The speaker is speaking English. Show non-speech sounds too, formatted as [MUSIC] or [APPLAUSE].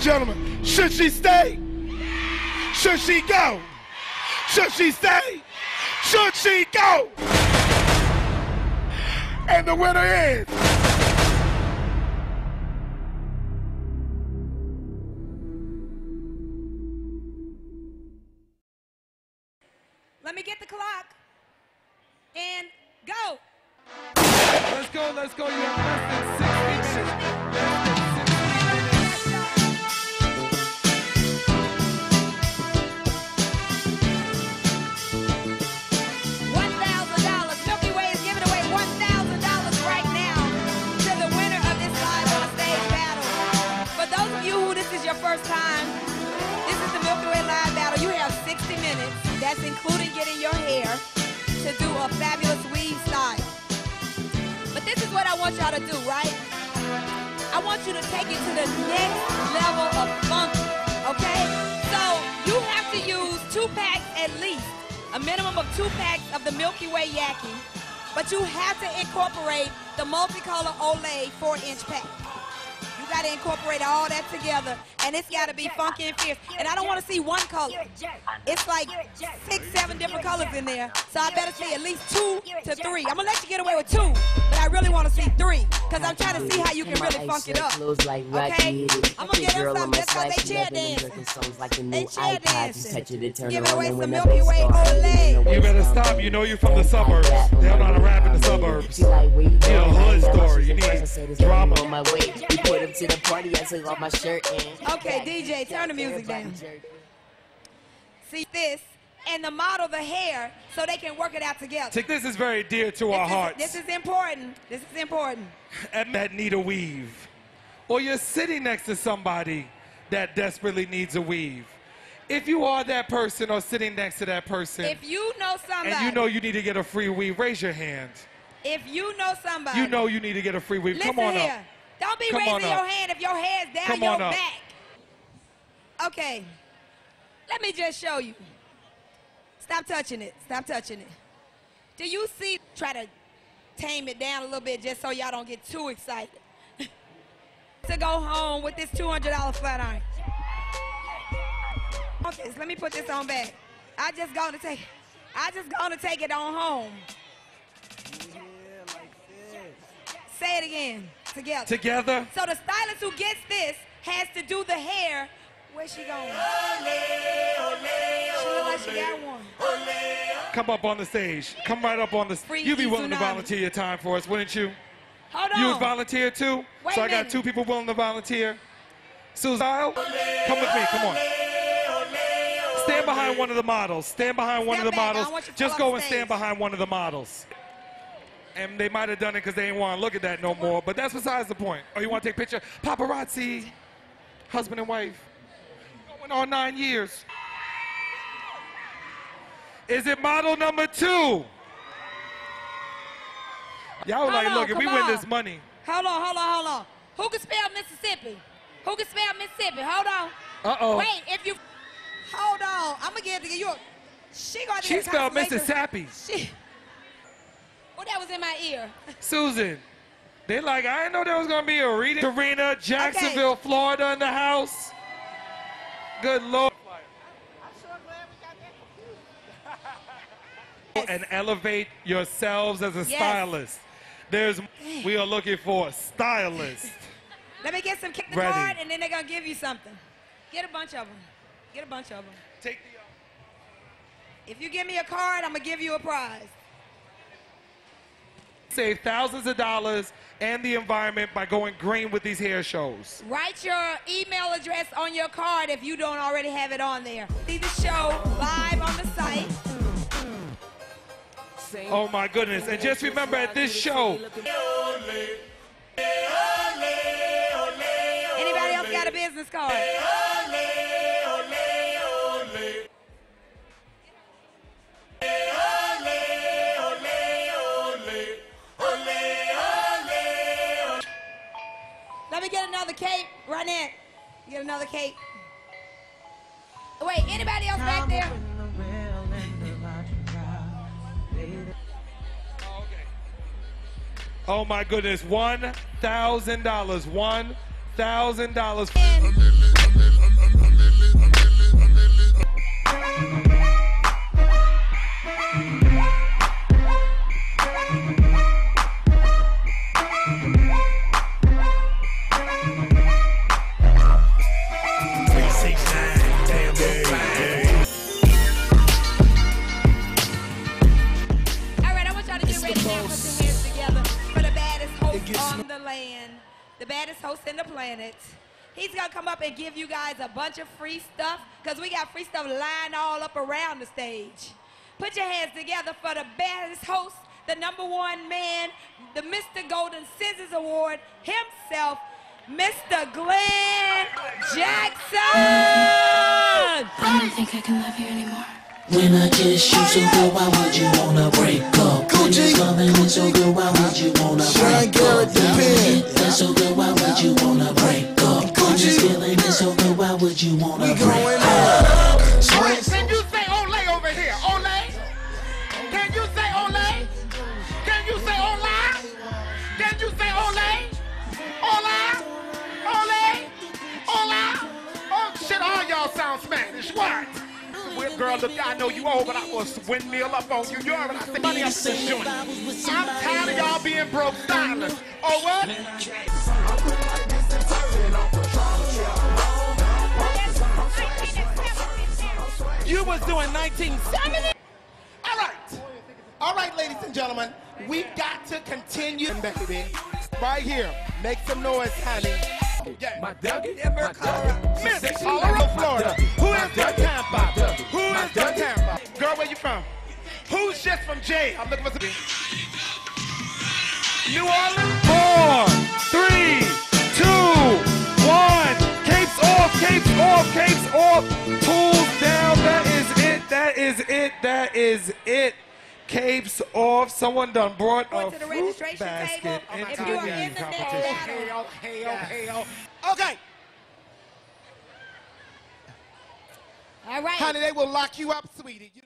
and gentlemen, should she stay? Should she go? Should she stay? Should she go? And the winner is. Let me get the clock. And go. Let's go, let's go. You have less than 60 minutes. Y'all to do, right? I want you to take it to the next level of funky, okay? So you have to use two packs at least, a minimum of two packs of the Milky Way Yaki, but you have to incorporate the multicolor Olay four inch pack. You gotta incorporate all that together, and it's gotta be funky and fierce. And I don't wanna see one color. It's like six, seven different colors in there. So I better see at least two to three. I'm gonna let you get away with two, but I really wanna see three, because I'm trying to see how you can really funk it up. Okay? I'm gonna get them girl some on my just 'cause they slice, chair loving dancing. drinking songs like a new They chair iPod. Dancing. touch it and turn Give around away some Milky Way Olay. You better stop. You know you're from the suburbs. They don't know how to rap in the suburbs. She like, where you need a going? hood story. You need person, said drama. On my way. We put him to the party. I took off my shirt and. Okay, DJ, turn the music down. See this, and the model the hair so they can work it out together. This is very dear to our This is- hearts. This is important. This is important. and that need a weave. Or you're sitting next to somebody that desperately needs a weave. If you are that person or sitting next to that person If you know somebody, and you know you need to get a free weave, raise your hand. if you know somebody, You know you need to get a free weave. listen Come on here. up. Don't be Come raising your hand if your hair's down Come your back. Okay, let me just show you. Stop touching it. Stop touching it. Do you see? Try to tame it down a little bit just so y'all don't get too excited. [LAUGHS] to go home with this $200 flat iron. Okay, so let me put this on back. I just gonna take, I just gonna take it on home. Say it again, together. Together. So the stylist who gets this has to do the hair. Where's she going? She look like she got one. Come up on the stage. Come right up on the Freaky stage. You'd be willing to volunteer your time for us, wouldn't you? Hold on. You was volunteer too? Wait so a I got two people willing to volunteer. Susan, come with me. Come on. Stand behind one of the models. Stand behind one Step of the back. Models. want you to Just go and stage. stand behind one of the models. And they might have done it because they didn't want to look at that no more. But that's besides the point. Oh, you want to take a picture? Paparazzi. Husband and wife. Going on nine years. Is it model number two? Y'all like, on, look, if we come win this money. Hold on, hold on, hold on. Who can spell Mississippi? Who can spell Mississippi? Hold on. Uh-oh. Wait, if you hold on, I'm gonna give it to you. She gonna She spelled. Mississippi. She. Oh, that was in my ear. [LAUGHS] Susan, they like, I didn't know there was gonna be a reading. Serena, Jacksonville, Florida in the house. Good lord. [LAUGHS] And elevate yourselves as a Yes. stylist. There's we are looking for a stylist. [LAUGHS] Let me get some kick the Ready. card, and then they're gonna give you something. Get a bunch of them. Get a bunch of them. Take the. If you give me a card, I'm gonna give you a prize. Save thousands of dollars and the environment by going green with these hair shows. Write your email address on your card if you don't already have it on there. See the show live on the site. Oh my goodness. And just remember at this show, Anybody else got a business card? Get another cape. Wait, anybody else back there? oh my goodness, $1,000. $1,000. And on in the planet. He's gonna come up and give you guys a bunch of free stuff, because we got free stuff lined all up around the stage. Put your hands together for the best host, the number one man, the Mr. Golden Scissors Award himself, Mr. Glenn Jackson! I don't think I can love you anymore. When I kiss you so good, why would you wanna break up? When it's loving it so good, why would you wanna break up? Good, why you wanna break up? Wait, can you say Olay over here? Olay? Can you say Olay? Can you say Olay? Can you say Olay? Olay? Olay? Olay? Oh shit, all y'all sound Spanish. What? Well, girl, look, I know you old, but I will windmill up on you. You already I say money up this joint. I'm tired of y'all being broke stylists. Oh, what? You was doing 1970? All right. All right, ladies and gentlemen, we've got to continue. Baby, right here. Make some noise, honey. Yeah. My Dougie, my Dougie. Miss Colorado, Florida. Who is from Tampa? Who is from Tampa? Girl, where you from? Who's just from jail? I'm looking for some. New Orleans? Four, three, two, one. Capes off, capes off, capes off. Tools is it. That is it. Capes off. Someone done brought Go a to the fruit registration basket table. into If the you are game in the next competition. battle, Hey, oh, hey, oh, hey, oh. Okay, all right. honey, they will lock you up, sweetie. You-